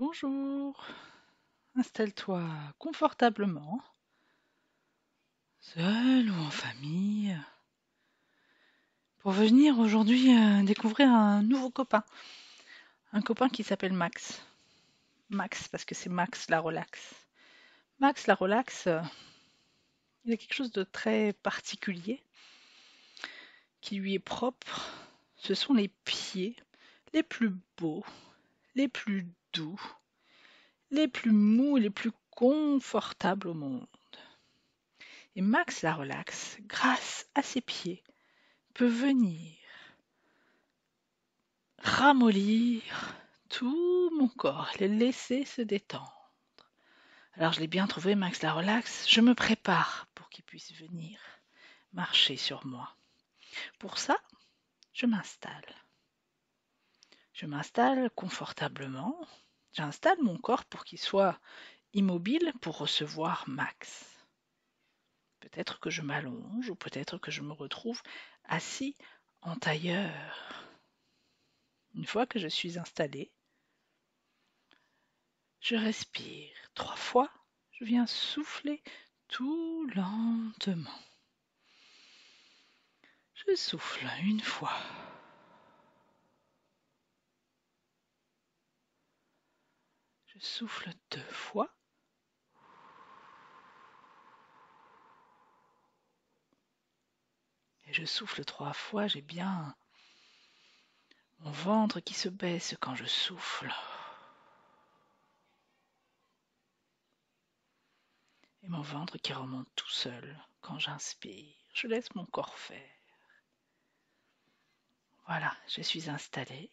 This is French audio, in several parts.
Bonjour. Installe-toi confortablement, seul ou en famille, pour venir aujourd'hui euh, découvrir un nouveau copain. Un copain qui s'appelle Max. Max, parce que c'est Max la relax. Max la relax, euh, il a quelque chose de très particulier qui lui est propre. Ce sont les pieds les plus beaux, les plus doux, les plus mous, les plus confortables au monde. Et Max la relaxe, grâce à ses pieds, peut venir ramollir tout mon corps, le laisser se détendre. Alors je l'ai bien trouvé, Max la relaxe, je me prépare pour qu'il puisse venir marcher sur moi. Pour ça, je m'installe. Je m'installe confortablement. J'installe mon corps pour qu'il soit immobile pour recevoir Max. Peut-être que je m'allonge ou peut-être que je me retrouve assis en tailleur. Une fois que je suis installé, je respire trois fois. Je viens souffler tout lentement. Je souffle une fois. Souffle deux fois. Et je souffle trois fois, j'ai bien mon ventre qui se baisse quand je souffle. Et mon ventre qui remonte tout seul quand j'inspire. Je laisse mon corps faire. Voilà, je suis installée,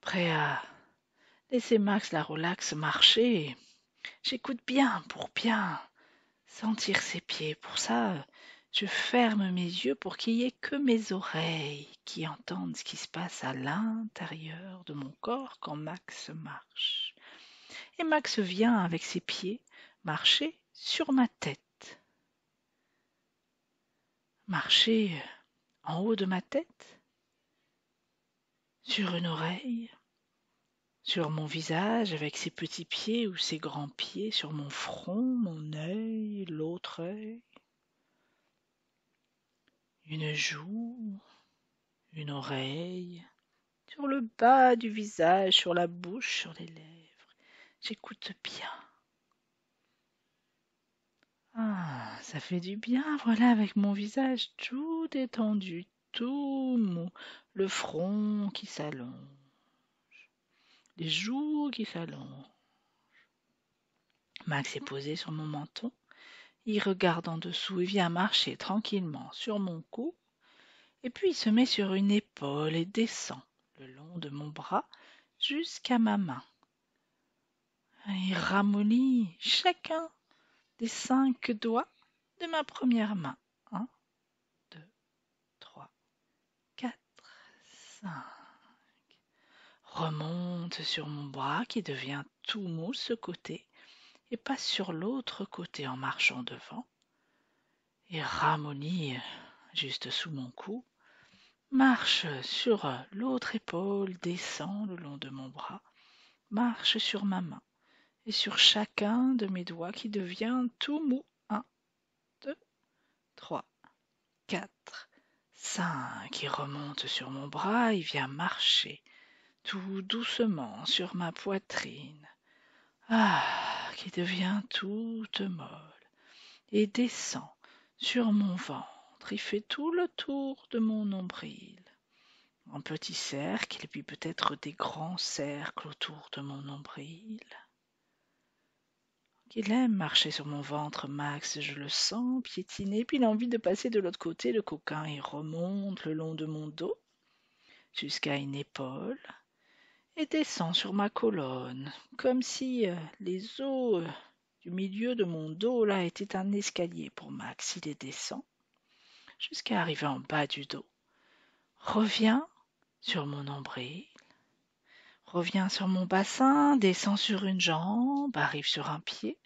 prêt à Laissez Max la relaxe marcher. J'écoute bien pour bien sentir ses pieds. Pour ça, je ferme mes yeux pour qu'il n'y ait que mes oreilles qui entendent ce qui se passe à l'intérieur de mon corps quand Max marche. Et Max vient avec ses pieds marcher sur ma tête. Marcher en haut de ma tête, sur une oreille, sur mon visage avec ses petits pieds ou ses grands pieds, sur mon front, mon œil, l'autre œil, une joue, une oreille, sur le bas du visage, sur la bouche, sur les lèvres. J'écoute bien. Ah, ça fait du bien, voilà, avec mon visage tout détendu, tout mou, le front qui s'allonge les joues qui s'allongent. Max est posé sur mon menton. Il regarde en dessous et vient marcher tranquillement sur mon cou. Et puis il se met sur une épaule et descend le long de mon bras jusqu'à ma main. Il ramollit chacun des cinq doigts de ma première main. Un, deux, trois, quatre, cinq remonte sur mon bras qui devient tout mou ce côté et passe sur l'autre côté en marchant devant et ramollit juste sous mon cou, marche sur l'autre épaule, descend le long de mon bras, marche sur ma main et sur chacun de mes doigts qui devient tout mou. Un, deux, trois, quatre, cinq. Il remonte sur mon bras, il vient marcher tout doucement sur ma poitrine, ah, qui devient toute molle, et descend sur mon ventre, il fait tout le tour de mon nombril, un petit cercle, et puis peut-être des grands cercles autour de mon nombril. Il aime marcher sur mon ventre, Max, je le sens piétiner, puis il a envie de passer de l'autre côté, le coquin, il remonte le long de mon dos, jusqu'à une épaule, et descend sur ma colonne, comme si euh, les os euh, du milieu de mon dos là étaient un escalier pour Max. Il descend jusqu'à arriver en bas du dos. Revient sur mon nombril, revient sur mon bassin, descend sur une jambe, arrive sur un pied,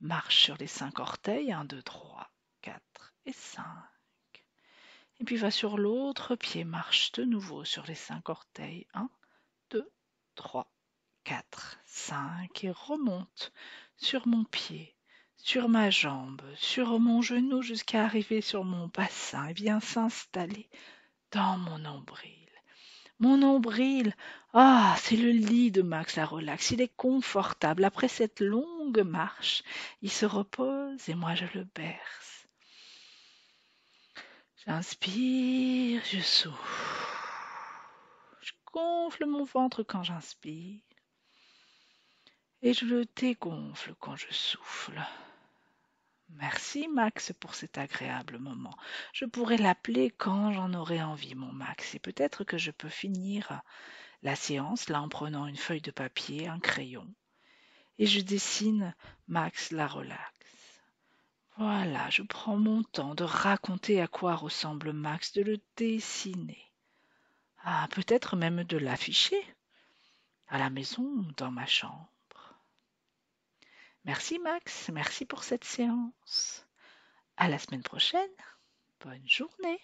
marche sur les cinq orteils, un, deux, trois, quatre et cinq. Et puis va sur l'autre pied, marche de nouveau sur les cinq orteils, un, 3, 4, cinq et remonte sur mon pied, sur ma jambe, sur mon genou jusqu'à arriver sur mon bassin et vient s'installer dans mon nombril. Mon nombril, ah, c'est le lit de Max la relaxe. Il est confortable. Après cette longue marche, il se repose et moi je le berce. J'inspire, je souffle. Gonfle mon ventre quand j'inspire et je le dégonfle quand je souffle. Merci Max pour cet agréable moment. Je pourrais l'appeler quand j'en aurai envie, mon Max, et peut-être que je peux finir la séance là en prenant une feuille de papier, un crayon, et je dessine Max la relaxe. Voilà, je prends mon temps de raconter à quoi ressemble Max, de le dessiner. Ah, peut-être même de l'afficher à la maison, dans ma chambre. Merci Max, merci pour cette séance. À la semaine prochaine. Bonne journée.